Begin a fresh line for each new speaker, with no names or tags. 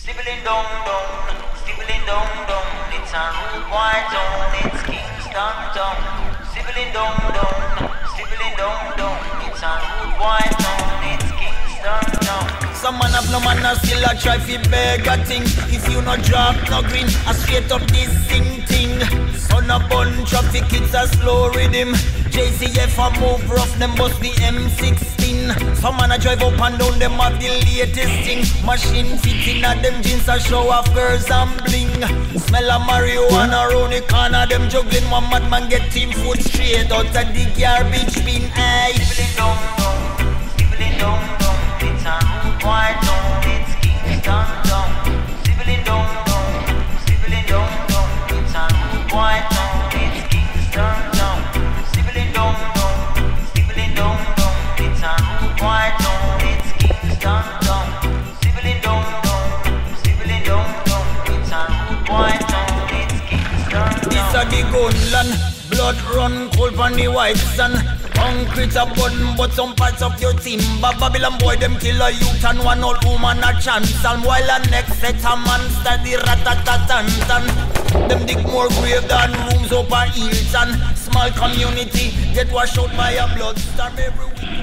Stibbling down, down, stibbling down, down. It's a rude boy town, it's Kingston town. Stibbling down, down, stibbling down, down. It's a rude boy town, it's Kingston town.
Some man have no man, still a try fi beg a thing. If you no drop no green, a straight up this sing thing. Son a bun traffic, it's a slow rhythm. JCF a move rough, them bust the M16. Some man a drive up and down, them have the latest thing. Machine fitting at them jeans a show off girls and bling. Smell of marijuana round the corner, them juggling. One madman get team food straight out of the garbage bin. Aye. Gunland Blood run cold on the white sun. Concrete a button but some parts of your timber Babylon boy them kill a youth and one old woman a chance. And while a next set a monster the rat-a-tat-tan Them dig more grave than rooms up a Hilton. Small community get washed out by a blood storm every week